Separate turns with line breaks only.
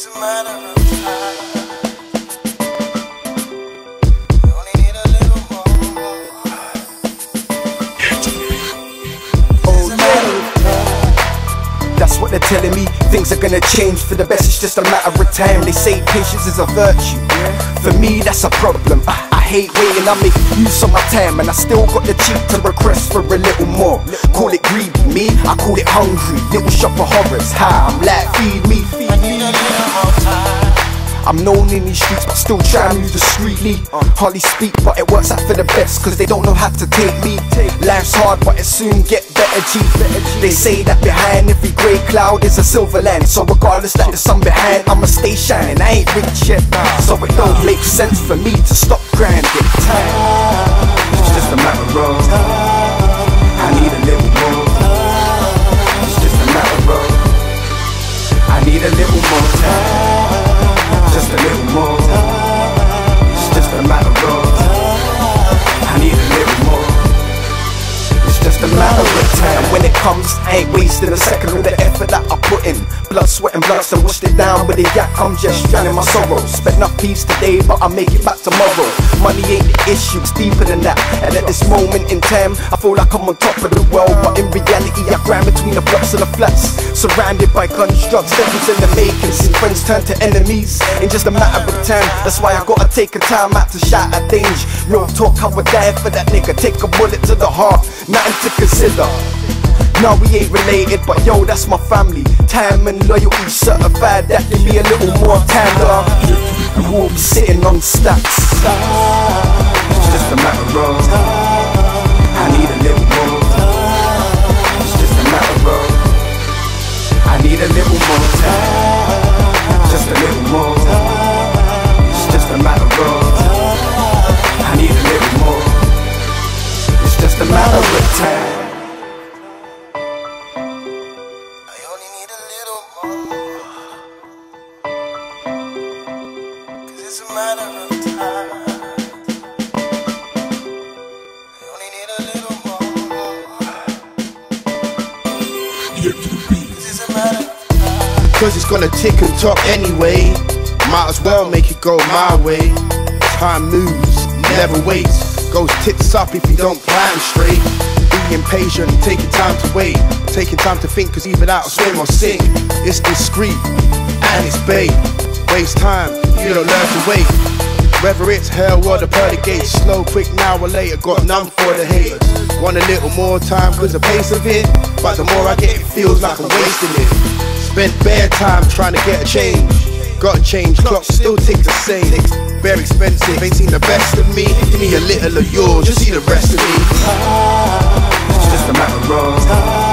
It's a matter of time. That's what they're telling me. Things are gonna change for the best. It's just a matter of time. They say patience is a virtue. For me, that's a problem. Uh, hate waiting, I make use of my time, and I still got the cheek to request for a little more. Call it greedy, me, I call it hungry. Little shop of horrors, hi, I'm like, feed me, feed me. I'm known in these streets, but still try and move discreetly. Hardly speak, but it works out for the best, cause they don't know how to take me. Life's hard, but it soon get better, G. They say that behind every grey cloud is a silver land. So, regardless that the sun behind, I'ma stay shining. I ain't rich yet, so it don't make sense for me to stop grinding. Time, matter of time. When it comes, I ain't wasting a second of the effort that I put in. Blood, sweat, and blood, so washed it down with a yak. I'm just drowning my sorrow. Spent enough peace today, but I'll make it back tomorrow. Money ain't the issue, it's deeper than that. And at this moment in time, I feel like I'm on top of the world. But in reality, I grind between the blocks and the flats. Surrounded by guns, drugs, devils in the making. See friends turn to enemies in just a matter of time. That's why I gotta take a time out to shout at danger. Real talk, I would die for that nigga. Take a bullet to the heart, nothing to consider. No, we ain't related, but yo, that's my family. Time and loyalty certified. That give me a little more dog. And we'll be sitting on stacks. It's just a matter of.
Cause it's
gonna tick and talk anyway. Might as well make it go my way. Time moves, never waits. Goes tits up if you don't plan straight. Being patient, taking time to wait. Taking time to think, cause even out of swim or sink. It's discreet and it's bait. Waste time, you don't learn to wait. Whether it's hell or the pearly gates, slow, quick, now or later, got none for the haters. Want a little more time cause the pace of it. But the more I get it feels like I'm wasting it. Spent bare time trying to get a change. Got a change, clock still take the same. Bare expensive, ain't seen the best of me. Give me a little of yours, just see the rest of me. It's just a matter of